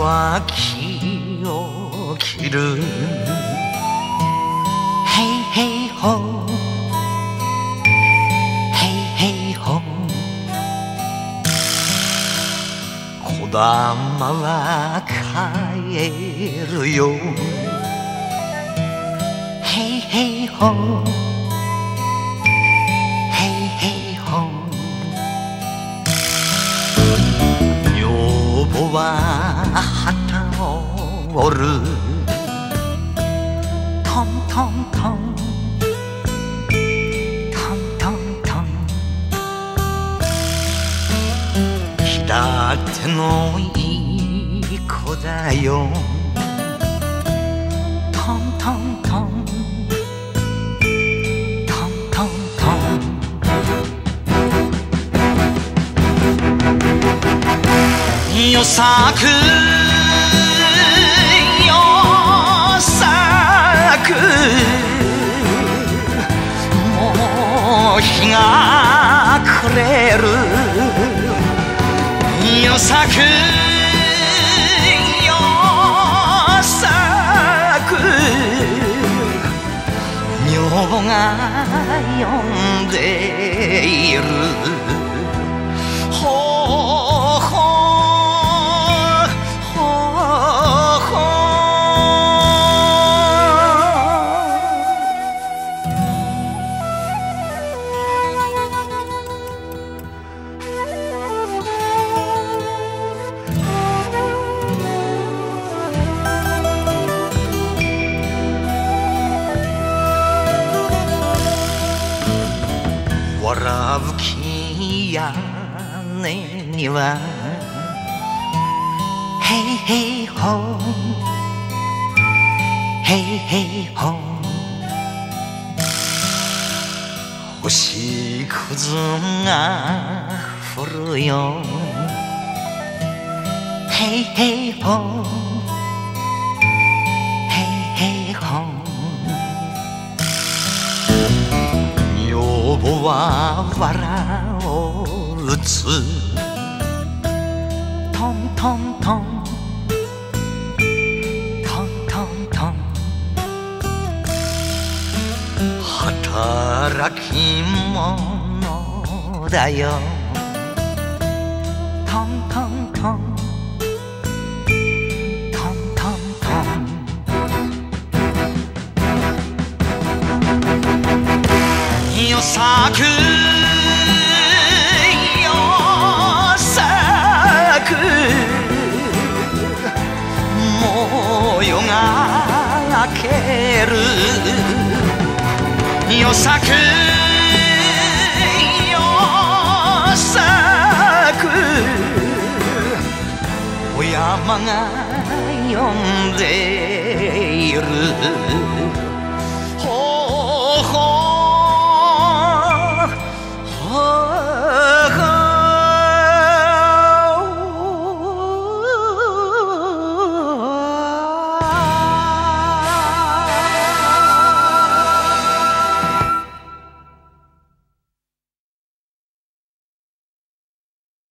脇を切る。ヘイヘイホーヘイヘイホーこだまは帰るよ。ヘイヘイホーを折るトントントントントントン平手のいい子だよトントントントントントンよさくがくれる。よさくよさく。女が呼んでいる。屋根には。ヘイヘイホーヘイヘイホー星屑が降るよ。ヘイヘイホーは藁を打つ。トントントン。トントントン。働き者だよ。トントントン。トントントン。よさくもう夜が明けるよさく。よさく。お山が呼んでいる。